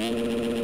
Mm-hmm.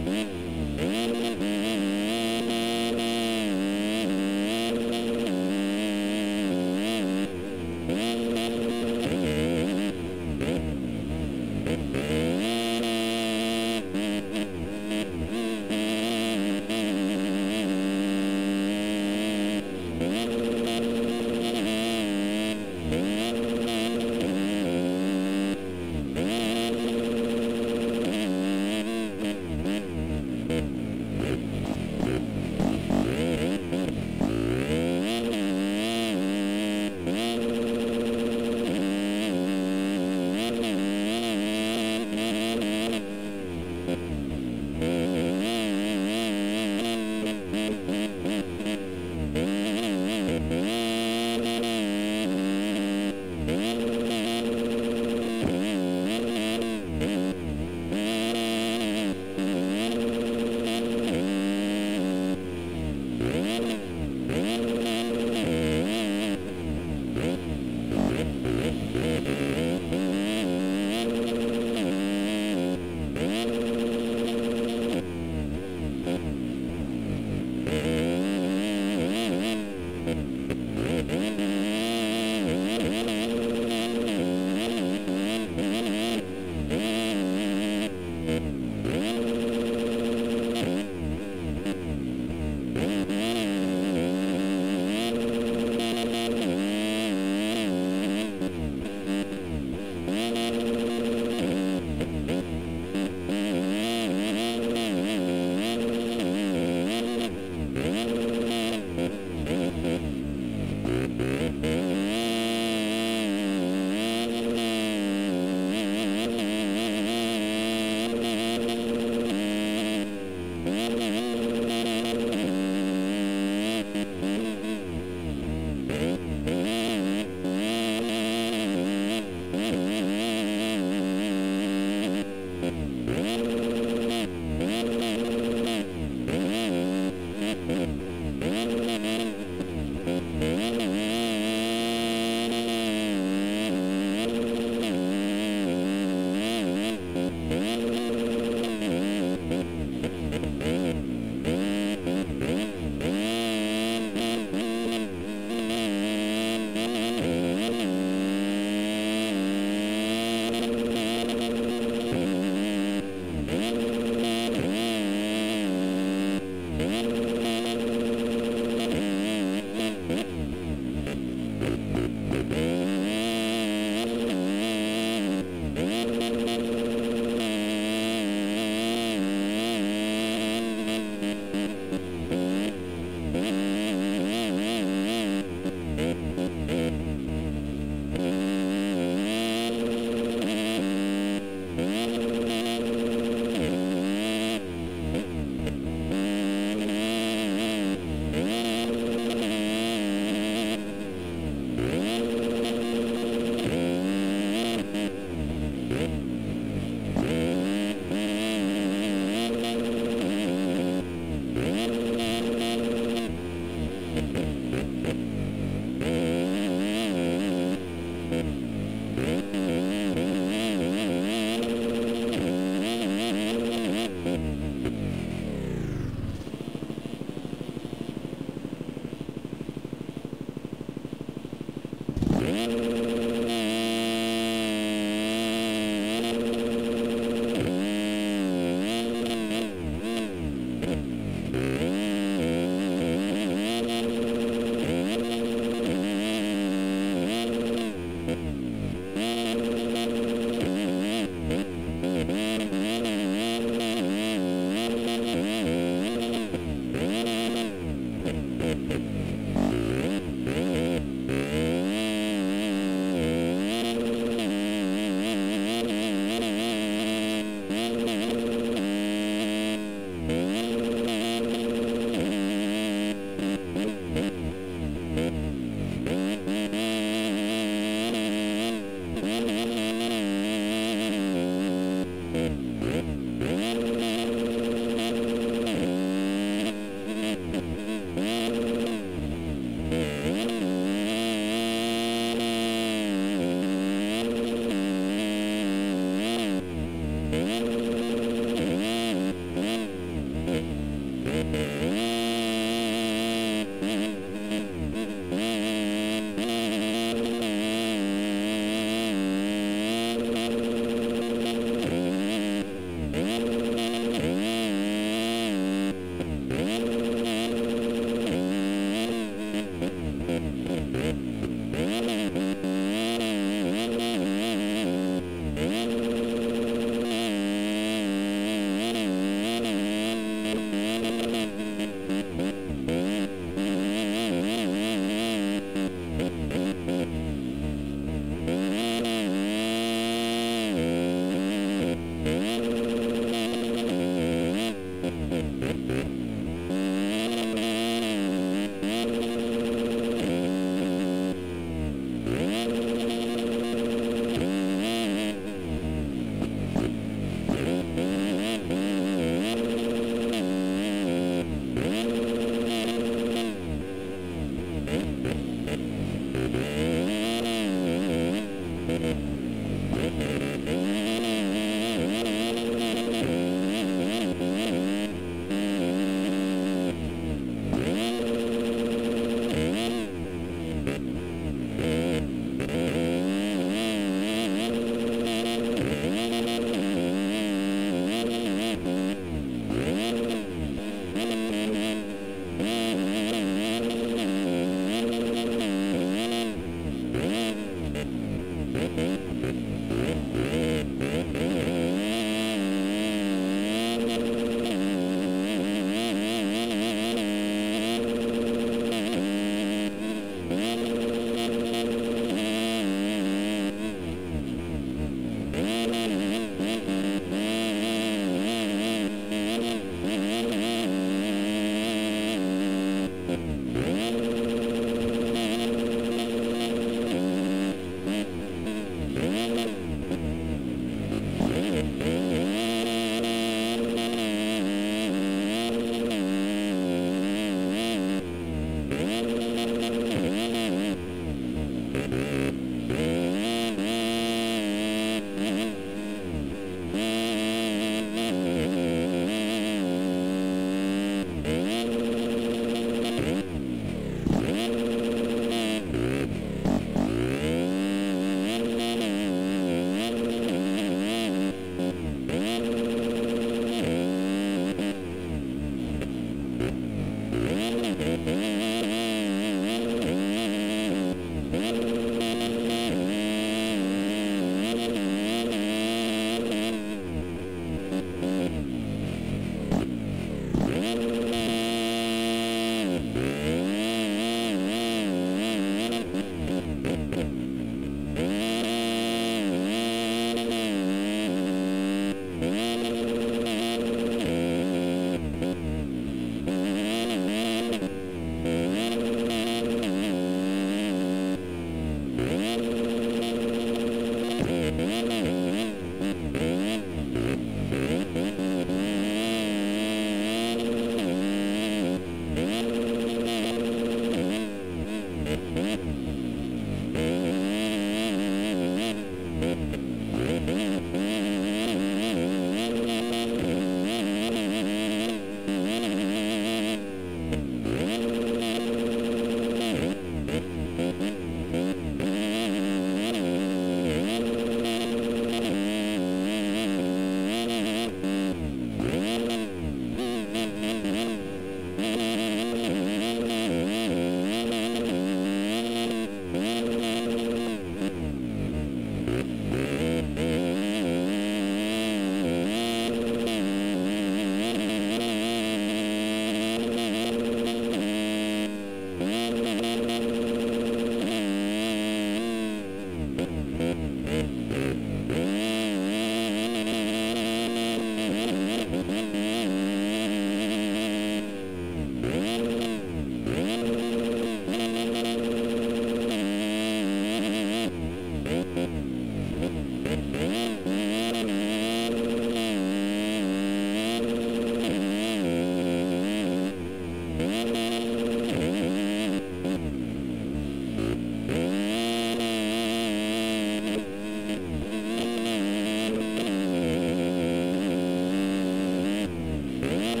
Yeah.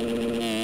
Amen.